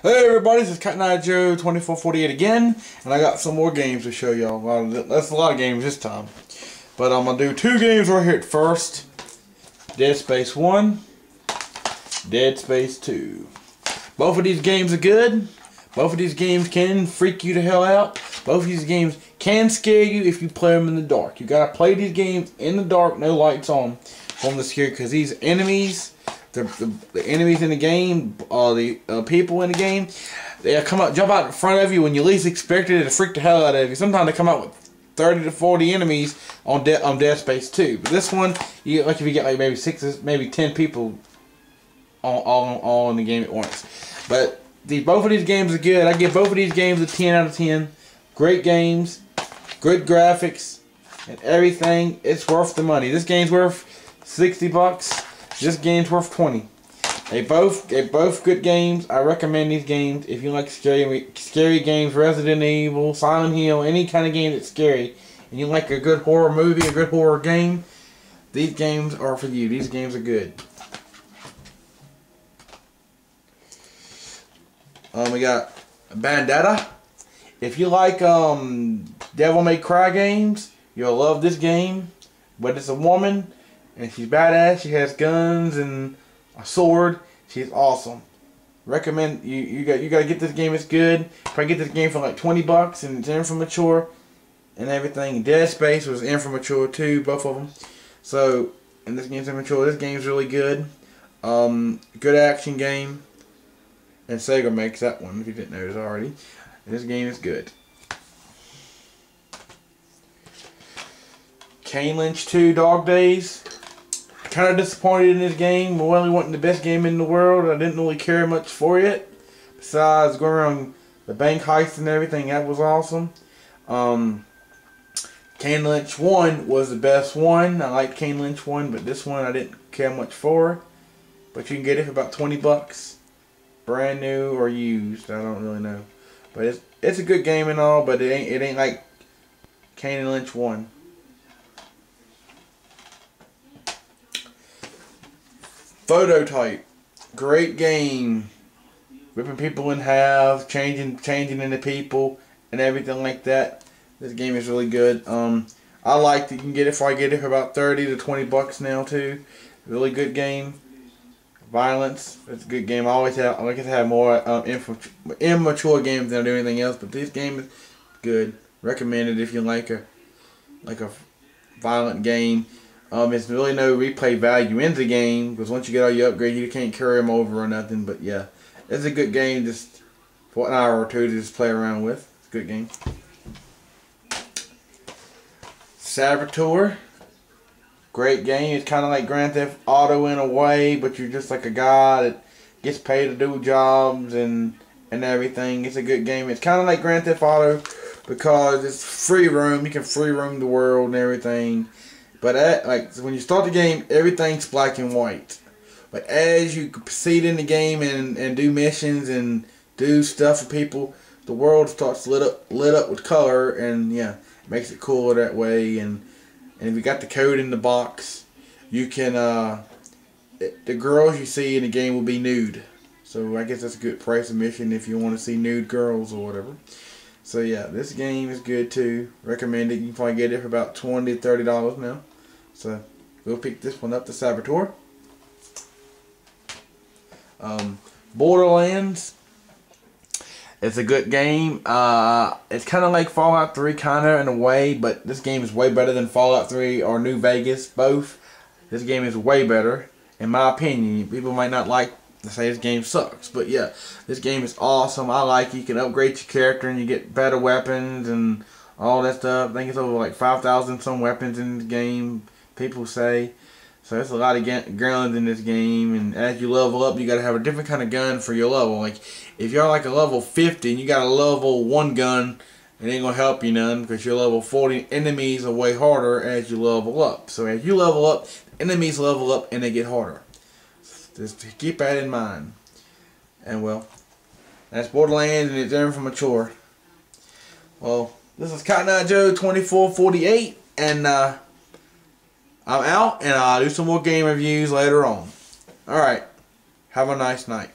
Hey everybody, this is Cotton Eye Joe 2448 again, and I got some more games to show y'all. That's a lot of games this time. But I'm going to do two games right here at first. Dead Space 1, Dead Space 2. Both of these games are good. Both of these games can freak you the hell out. Both of these games can scare you if you play them in the dark. You gotta play these games in the dark, no lights on, from the scare, because these enemies the, the, the enemies in the game, uh, the uh, people in the game, they come out, jump out in front of you when you least expect it and freak the hell out of you. Sometimes they come out with 30 to 40 enemies on De on Dead Space 2. But this one, you like if you get like maybe six, maybe 10 people all, all, all in the game at once. But the, both of these games are good. I give both of these games a 10 out of 10. Great games, good graphics, and everything. It's worth the money. This game's worth 60 bucks. This game's worth 20. They both they both good games. I recommend these games if you like scary scary games, Resident Evil, Silent Hill, any kind of game that's scary, and you like a good horror movie, a good horror game. These games are for you. These games are good. Um, we got Bayonetta. If you like um, Devil May Cry games, you'll love this game. But it's a woman and she's badass. She has guns and a sword. She's awesome. Recommend you you got you got to get this game. It's good. Probably get this game for like 20 bucks and it's M for Mature and everything. Dead Space was M for Mature too, both of them. So and this game's M for Mature. This game's really good. Um, good action game. And Sega makes that one if you didn't notice already. And this game is good. Kane Lynch 2 Dog Days kind of disappointed in this game. Well, it wasn't the best game in the world. I didn't really care much for it. Besides going around the bank heist and everything, that was awesome. Um, Kane Lynch 1 was the best one. I like Kane Lynch 1, but this one I didn't care much for. But you can get it for about 20 bucks. Brand new or used. I don't really know. But it's it's a good game and all, but it ain't it ain't like Kane Lynch 1. Prototype. Great game. Ripping people in half, changing changing into people and everything like that. This game is really good. Um I like it. You can get it if I get it for about 30 to 20 bucks now too. Really good game. Violence. It's a good game. I always have I like to have more um, immature games than I do anything else, but this game is good. Recommended if you like a like a violent game. Um, there's really no replay value in the game because once you get all your upgrades, you can't carry them over or nothing. But yeah, it's a good game just for an hour or two to just play around with. It's a good game. Saboteur. Great game. It's kind of like Grand Theft Auto in a way, but you're just like a guy that gets paid to do jobs and and everything. It's a good game. It's kind of like Grand Theft Auto because it's free roam. You can free roam the world and everything. But at, like when you start the game, everything's black and white. But as you proceed in the game and, and do missions and do stuff for people, the world starts lit up lit up with color and yeah, it makes it cooler that way. And and if you got the code in the box, you can uh, it, the girls you see in the game will be nude. So I guess that's a good price of mission if you want to see nude girls or whatever. So yeah, this game is good too. Recommend it. You can probably get it for about twenty, thirty dollars now. So we'll pick this one up, the Saboteur. Um, Borderlands. It's a good game. Uh, it's kind of like Fallout 3, kind of in a way, but this game is way better than Fallout 3 or New Vegas, both. This game is way better, in my opinion. People might not like to say this game sucks. But yeah, this game is awesome. I like it. You can upgrade your character and you get better weapons and all that stuff. I think it's over like 5,000 some weapons in the game, people say. So there's a lot of guns in this game, and as you level up, you gotta have a different kind of gun for your level. Like, if you're like a level 50 and you got a level 1 gun, it ain't gonna help you none because your level 40 enemies are way harder as you level up. So as you level up, enemies level up and they get harder. Just keep that in mind. And well, that's Borderlands and it's M for Mature. Well, this is Cotton Eye Joe 2448 and uh, I'm out and I'll do some more game reviews later on. Alright, have a nice night.